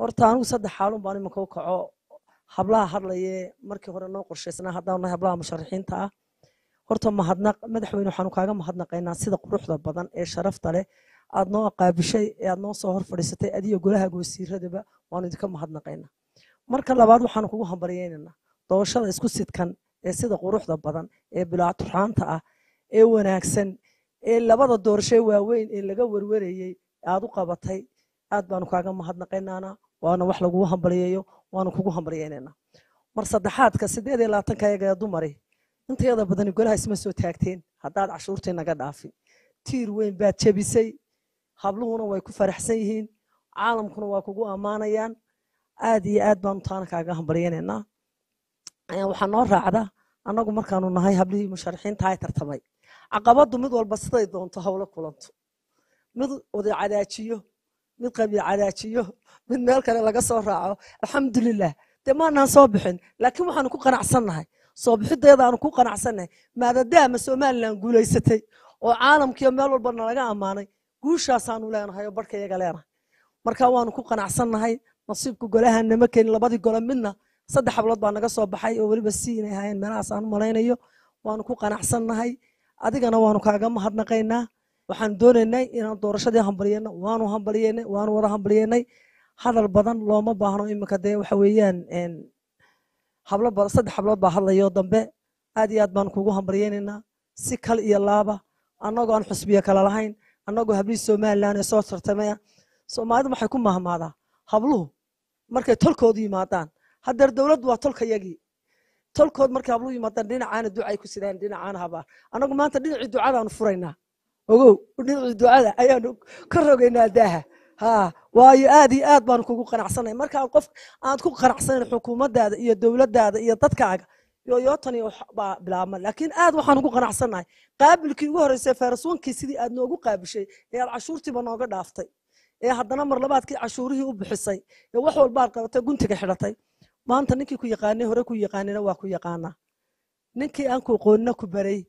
horta anigu saddex xaalun baan iminka u kaco. Hablaha hadlaye markii hore noo qorshaysnaa haddaan hablaha musharaxiinta ah. Horta mahadnaq madaxweyne waxaanu kaaga mahadnaqaynaa sida quruxda badan ee sharafta leh. Aad noo qaabishay ee aad noo soo hor adiyo golaha goosiiradaba waanu idinka mahadnaqaynaa marka labaad waxaanu kugu hambaryaynaynaa doorashada isku sidkan ee sida quruxda badan ee bilaaturaanta ah ee wanaagsan ee labada doorasho waaweyn ee laga werwerayey aad u qabatay aad baanu kaaga mahadnaqaynaana waana wax lagugu hambalyeeyo waanu kugu hambalyaynaynaa mar saddexaadka sideed iyo labaatanka ayaga ee dumari. Intayada badani golaha isma soo taagteen haddaad cashuurtii naga dhaafin tiir weyn baad jebisay habluhuna way ku faraxsan yihiin caalamkuna waa kugu ammaanayaan. Aad iyo aad baanu taana kaaga hambalyaynaynaa waxaa noo raacda annagu markaanu nahay hablihii musharaxiinta ay tartamay. Caqabadu mid walba siday doonto hawlo kulanto. Mid oday cadaajiyo mid qabiil cadaajiyo mid meel kale laga soo raaco. Alxamdulilah dee maanaan soo bixin laakiin waxaanu ku qanacsannahay soo bixideeda aanu ku qanacsannahay maadadaama somalilan guulaysatay oo caalamkiiyo meel walba nalaga ammaanay guushaasaanu leenahay oo barhka iyaga leenahay. Marka waanu ku qanacsannahay nasiibka golaha nama keenin labadii gole midna saddex hablood baa naga soo baxay oo weliba si meelahaas aan u malaynayo waanu ku qanacsannahay adigana waanu kaaga mahadnaqaynaa waxaan doonaynay inaan doorashadii hambalyeyno waanu hambalyeynay waanu wada hambalyeynay hadal badan looma baahno iminka dee waxa weeyaan hablo saddex hablood baa hadlayo. Dambe aad iyo aad baanu kugu hambalyeynaynaa si kal iyo laaba annagoo aan xusbiyo kale lahayn annagoo hablihii somalilan ee soo tartamaya. Soomaalidu waxay ku mahmaadaa? Habluhu markay tolkoodu yimaadaan. Haddeer dowladdu waa tolka yagii. Tolkood markay habluhu yimaadaan dhinacaana ducay ku sidaan dhinacaana habaan annagu maanta dhinacii ducadaanu furaynaa ogow dhinacii ducada ayaanu ka rogaynaa daaha. Ha waayo aad iyo aad baanu kugu qanacsanay. Markaa qof aad ku qanacsanayn xukuumaddaada iyo dowladdaada iyo dadkaaga yoyootan iyo baa bilaabma. Laakiin aad waxaan ugu qanacsannahay qaabilkii ugu horreysay feeraswankii sidii aad noogu qaabishay ee aad cashuurtiiba nooga dhaaftay ee haddana mar labaadkii cashuurihii u bixisay ee wax walbaad qabatay guntiga xidhatay. Maanta ninkii ku yaqaanay hore ku yaqaanina waa ku yaqaanaa. Ninkii aan ku aqoonina ku baray